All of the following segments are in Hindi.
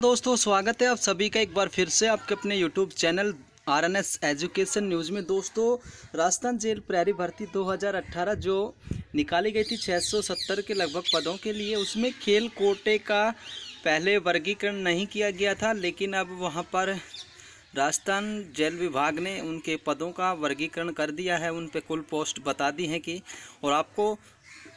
दोस्तों, स्वागत है आप सभी का एक बार फिर से आपके अपने YouTube channel R N S education news में। दोस्तों, राजस्थान जेल प्रहरी भर्ती 2018 जो निकाली गई थी 670 के लगभग पदों के लिए, उसमें खेल कोटे का पहले वर्गीकरण नहीं किया गया था, लेकिन अब वहाँ पर राजस्थान जेल विभाग ने उनके पदों का वर्गीकरण कर दिया है। उन पर कुल पोस्ट बता दी हैं कि, और आपको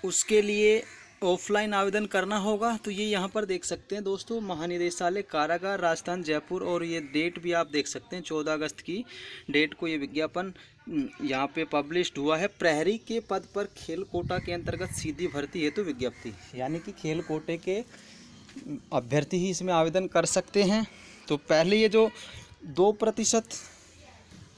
उसके लिए ऑफलाइन आवेदन करना होगा तो ये यहाँ पर देख सकते हैं दोस्तों, महानिदेशालय कारागार, राजस्थान, जयपुर, और ये डेट भी आप देख सकते हैं, चौदह अगस्त की डेट को ये विज्ञापन यहाँ पे पब्लिश्ड हुआ है। प्रहरी के पद पर खेल कोटा के अंतर्गत सीधी भर्ती हेतु तो विज्ञप्ति, यानी कि खेल कोटे के अभ्यर्थी ही इसमें आवेदन कर सकते हैं। तो पहले ये जो दो प्रतिशत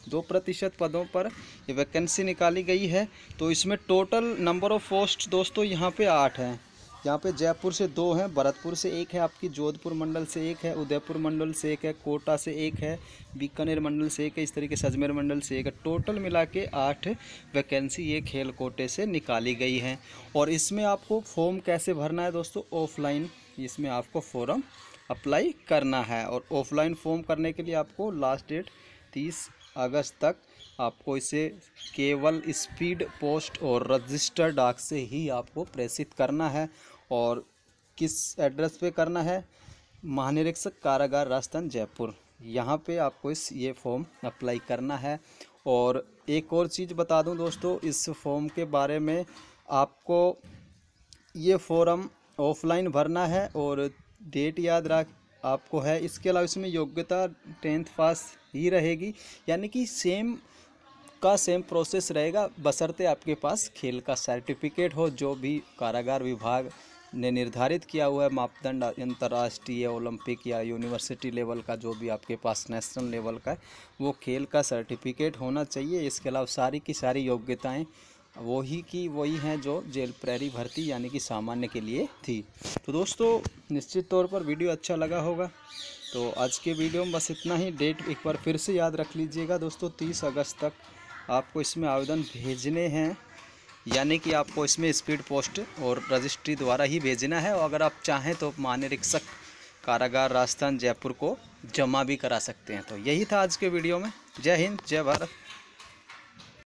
दो प्रतिशत पदों पर वैकेंसी निकाली गई है। तो इसमें टोटल नंबर ऑफ़ पोस्ट दोस्तों यहाँ पे आठ हैं। यहाँ पे जयपुर से दो हैं, भरतपुर से एक है, आपकी जोधपुर मंडल से एक है, उदयपुर मंडल से एक है, कोटा से एक है, बीकानेर मंडल से एक है, इस तरीके से अजमेर मंडल से एक है। टोटल मिला के आठ वैकेंसी ये खेल कोटे से निकाली गई हैं। और इसमें आपको फॉर्म कैसे भरना है दोस्तों? ऑफलाइन इसमें आपको फॉर्म अप्लाई करना है। और ऑफलाइन फॉर्म करने के लिए आपको लास्ट डेट तीस अगस्त तक आपको इसे केवल स्पीड पोस्ट और रजिस्टर डाक से ही आपको प्रेषित करना है और किस एड्रेस पे करना है? महानिरीक्षक कारागार राजस्थान, जयपुर। यहाँ पे आपको इस ये फॉर्म अप्लाई करना है। और एक और चीज़ बता दूँ दोस्तों, इस फॉर्म के बारे में आपको ये फॉर्म ऑफलाइन भरना है और डेट याद रख आपको है। इसके अलावा इसमें योग्यता टेंथ पास ही रहेगी। यानी कि सेम का सेम प्रोसेस रहेगा। बसरते आपके पास खेल का सर्टिफिकेट हो, जो भी कारागार विभाग ने निर्धारित किया हुआ है। मापदंड अंतर्राष्ट्रीय, ओलंपिक या यूनिवर्सिटी लेवल का, जो भी आपके पास नेशनल लेवल का है, वो खेल का सर्टिफिकेट होना चाहिए। इसके अलावा सारी की सारी योग्यताएँ वही की वही हैं जो जेल प्रहरी भर्ती यानी कि सामान्य के लिए थी। तो दोस्तों, निश्चित तौर पर वीडियो अच्छा लगा होगा। तो आज के वीडियो में बस इतना ही। डेट एक बार फिर से याद रख लीजिएगा दोस्तों, तीस अगस्त तक आपको इसमें आवेदन भेजने हैं। यानी कि आपको इसमें स्पीड पोस्ट और रजिस्ट्री द्वारा ही भेजना है। और अगर आप चाहें तो मान्य महानिरीक्षक कारागार राजस्थान जयपुर को जमा भी करा सकते हैं। तो यही था आज के वीडियो में। जय हिंद, जय भारत।